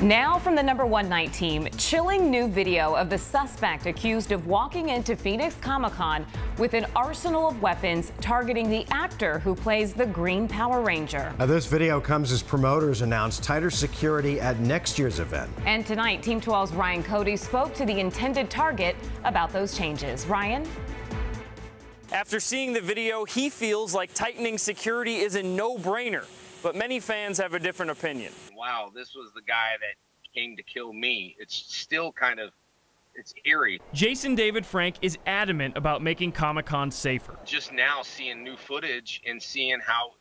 Now from the number one night team, chilling new video of the suspect accused of walking into Phoenix Comic Con with an arsenal of weapons targeting the actor who plays the Green Power Ranger. Now, this video comes as promoters announced tighter security at next year's event. And tonight, Team 12's Ryan Cody spoke to the intended target about those changes. Ryan? After seeing the video, he feels like tightening security is a no-brainer but many fans have a different opinion. Wow, this was the guy that came to kill me. It's still kind of it's eerie. Jason David Frank is adamant about making Comic-Con safer. Just now seeing new footage and seeing how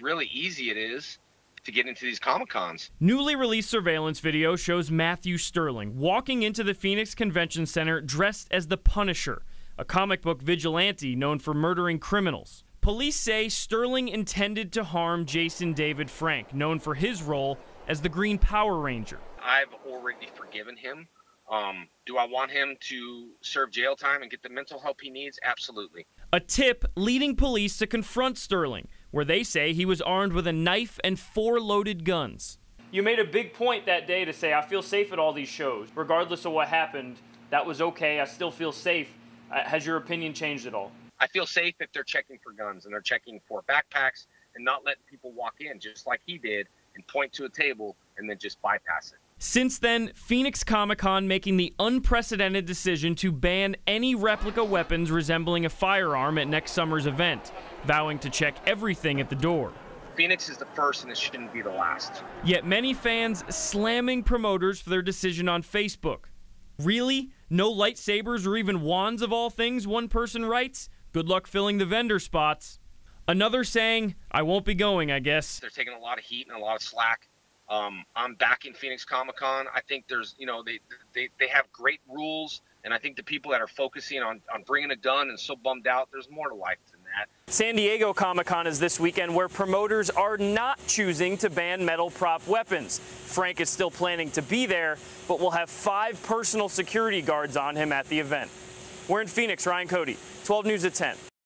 really easy it is to get into these Comic Cons. Newly released surveillance video shows Matthew Sterling walking into the Phoenix Convention Center dressed as the Punisher, a comic book vigilante known for murdering criminals. Police say Sterling intended to harm Jason David Frank, known for his role as the Green Power Ranger. I've already forgiven him. Um, do I want him to serve jail time and get the mental help he needs? Absolutely. A tip leading police to confront Sterling, where they say he was armed with a knife and four loaded guns. You made a big point that day to say, I feel safe at all these shows. Regardless of what happened, that was okay. I still feel safe. Uh, has your opinion changed at all? I feel safe if they're checking for guns and they're checking for backpacks and not letting people walk in just like he did and point to a table and then just bypass it. Since then, Phoenix Comic Con making the unprecedented decision to ban any replica weapons resembling a firearm at next summer's event, vowing to check everything at the door. Phoenix is the first and it shouldn't be the last. Yet many fans slamming promoters for their decision on Facebook. Really? No lightsabers or even wands of all things, one person writes? Good luck filling the vendor spots. Another saying, I won't be going, I guess. They're taking a lot of heat and a lot of slack. Um, I'm back in Phoenix Comic Con. I think there's, you know, they, they, they have great rules. And I think the people that are focusing on, on bringing a gun and so bummed out, there's more to life than that. San Diego Comic Con is this weekend where promoters are not choosing to ban metal prop weapons. Frank is still planning to be there, but will have five personal security guards on him at the event. We're in Phoenix, Ryan Cody, 12 News at 10.